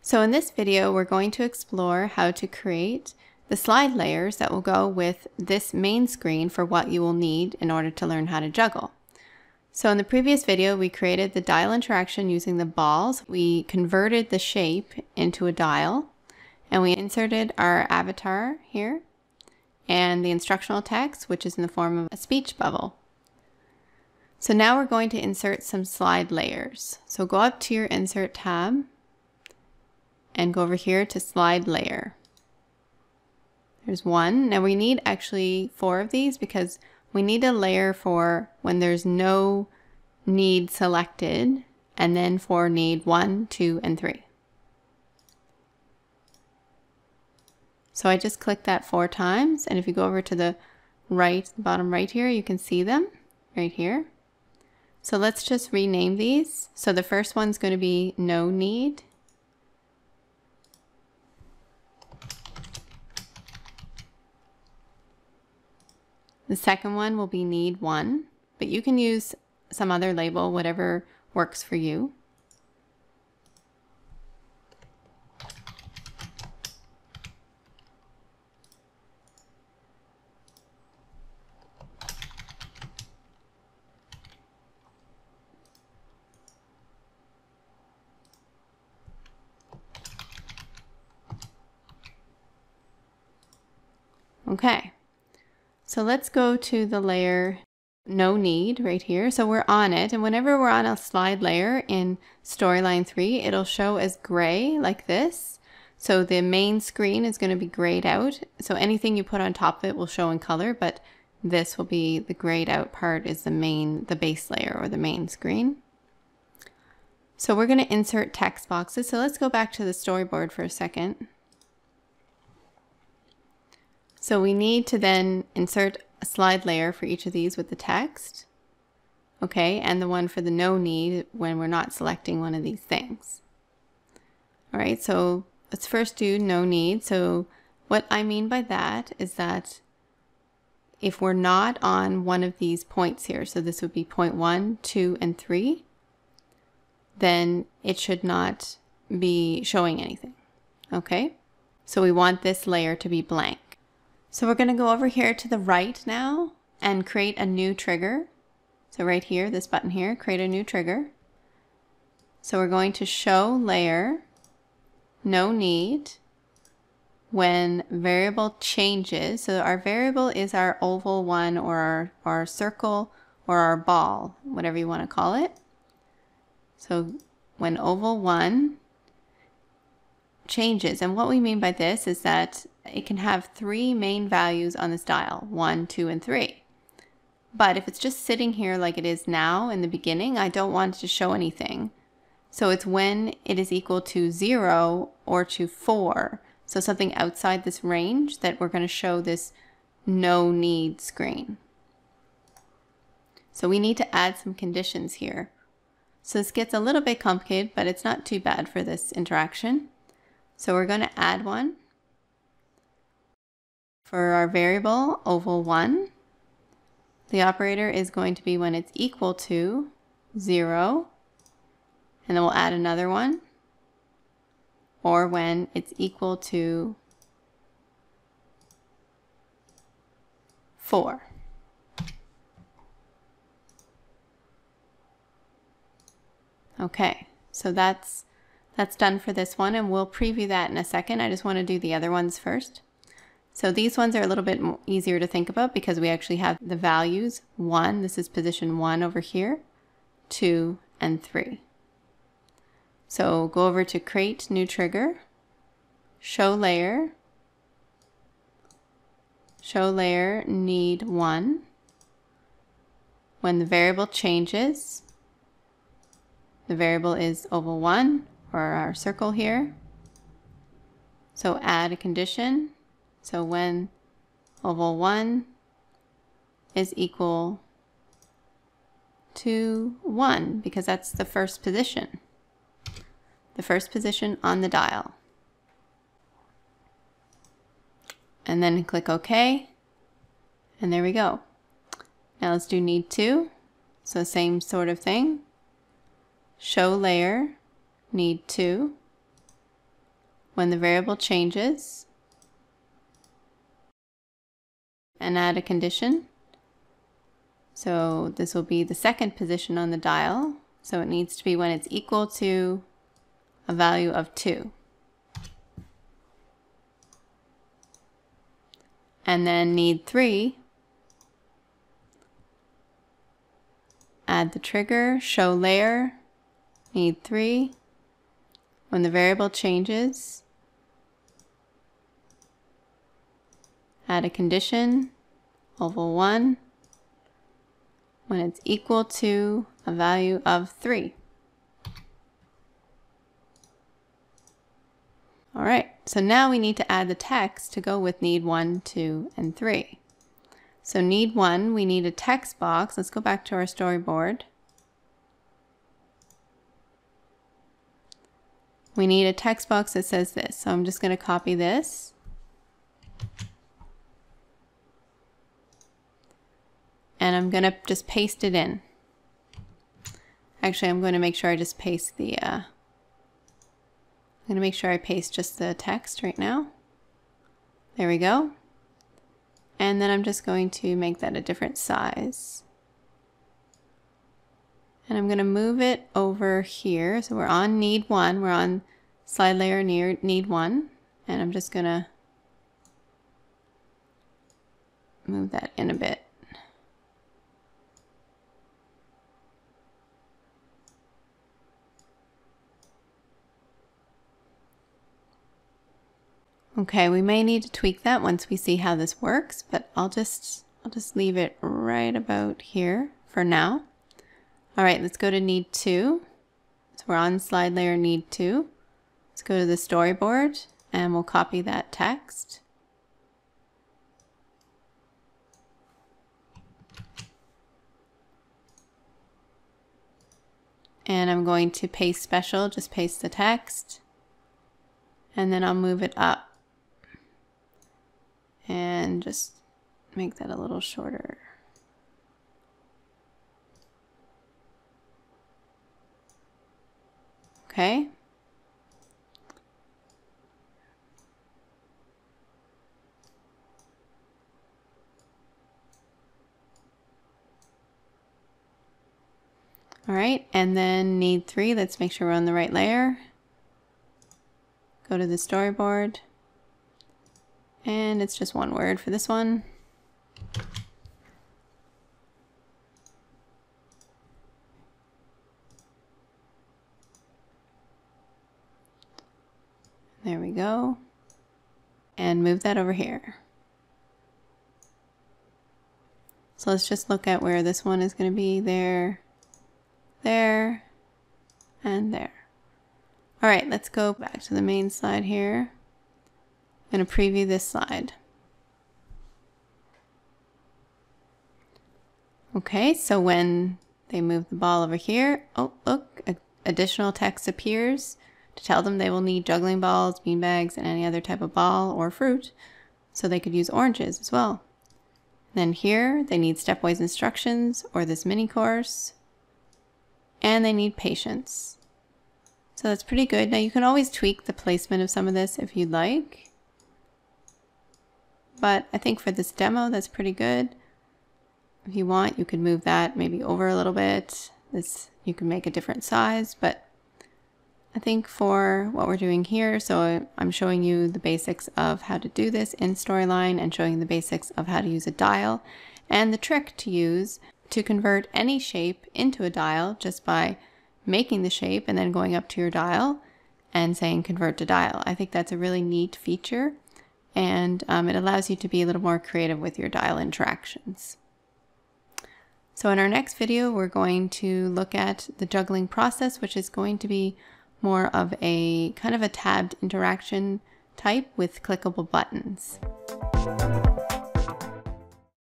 So in this video, we're going to explore how to create the slide layers that will go with this main screen for what you will need in order to learn how to juggle. So in the previous video, we created the dial interaction using the balls. We converted the shape into a dial and we inserted our avatar here and the instructional text, which is in the form of a speech bubble. So now we're going to insert some slide layers. So go up to your insert tab and go over here to slide layer. There's one. Now we need actually four of these because we need a layer for when there's no need selected and then for need one, two, and three. So I just click that four times and if you go over to the right, the bottom right here, you can see them right here. So let's just rename these. So the first one's going to be no need. The second one will be need one, but you can use some other label, whatever works for you. Okay. So let's go to the layer no need right here. So we're on it. And whenever we're on a slide layer in Storyline 3, it'll show as gray like this. So the main screen is going to be grayed out. So anything you put on top of it will show in color, but this will be the grayed out part is the main, the base layer or the main screen. So we're going to insert text boxes. So let's go back to the storyboard for a second. So we need to then insert a slide layer for each of these with the text. Okay, and the one for the no need when we're not selecting one of these things. All right, so let's first do no need. So what I mean by that is that if we're not on one of these points here, so this would be point one, two, and three, then it should not be showing anything. Okay, so we want this layer to be blank. So we're going to go over here to the right now and create a new trigger. So right here, this button here, create a new trigger. So we're going to show layer, no need, when variable changes. So our variable is our oval one or our, our circle or our ball, whatever you want to call it. So when oval one changes, and what we mean by this is that it can have three main values on this dial, one, two, and three. But if it's just sitting here like it is now in the beginning, I don't want to show anything. So it's when it is equal to zero or to four. So something outside this range that we're going to show this no need screen. So we need to add some conditions here. So this gets a little bit complicated, but it's not too bad for this interaction. So we're going to add one. For our variable, oval 1, the operator is going to be when it's equal to 0, and then we'll add another one, or when it's equal to 4. Okay, so that's that's done for this one, and we'll preview that in a second. I just want to do the other ones first. So these ones are a little bit easier to think about because we actually have the values. One, this is position one over here, two, and three. So go over to create new trigger, show layer, show layer need one. When the variable changes, the variable is oval one or our circle here. So add a condition so when oval 1 is equal to 1, because that's the first position, the first position on the dial. And then click OK, and there we go. Now let's do need two. So same sort of thing. Show layer, need 2. When the variable changes, and add a condition. So this will be the second position on the dial. So it needs to be when it's equal to a value of 2. And then need 3. Add the trigger, show layer, need 3. When the variable changes, add a condition, oval 1, when it's equal to a value of 3. All right, so now we need to add the text to go with need 1, 2, and 3. So need 1, we need a text box. Let's go back to our storyboard. We need a text box that says this. So I'm just going to copy this. And I'm going to just paste it in. Actually, I'm going to make sure I just paste the, uh, I'm going to make sure I paste just the text right now. There we go. And then I'm just going to make that a different size. And I'm going to move it over here. So we're on need one. We're on slide layer near need one. And I'm just going to move that in a bit. Okay, we may need to tweak that once we see how this works, but I'll just I'll just leave it right about here for now. All right, let's go to need two. So we're on slide layer need two. Let's go to the storyboard and we'll copy that text. And I'm going to paste special, just paste the text. And then I'll move it up and just make that a little shorter. Okay. All right, and then need three. Let's make sure we're on the right layer. Go to the storyboard. And it's just one word for this one. There we go. And move that over here. So let's just look at where this one is going to be there, there, and there. All right, let's go back to the main slide here. I'm going to preview this slide. Okay, so when they move the ball over here, oh, look, additional text appears to tell them they will need juggling balls, bean bags, and any other type of ball or fruit. So they could use oranges as well. Then here, they need stepwise instructions or this mini course. And they need patience. So that's pretty good. Now you can always tweak the placement of some of this if you'd like. But I think for this demo, that's pretty good. If you want, you could move that maybe over a little bit. This You can make a different size, but I think for what we're doing here, so I'm showing you the basics of how to do this in Storyline and showing the basics of how to use a dial and the trick to use to convert any shape into a dial just by making the shape and then going up to your dial and saying convert to dial. I think that's a really neat feature and um, it allows you to be a little more creative with your dial interactions. So in our next video, we're going to look at the juggling process, which is going to be more of a kind of a tabbed interaction type with clickable buttons.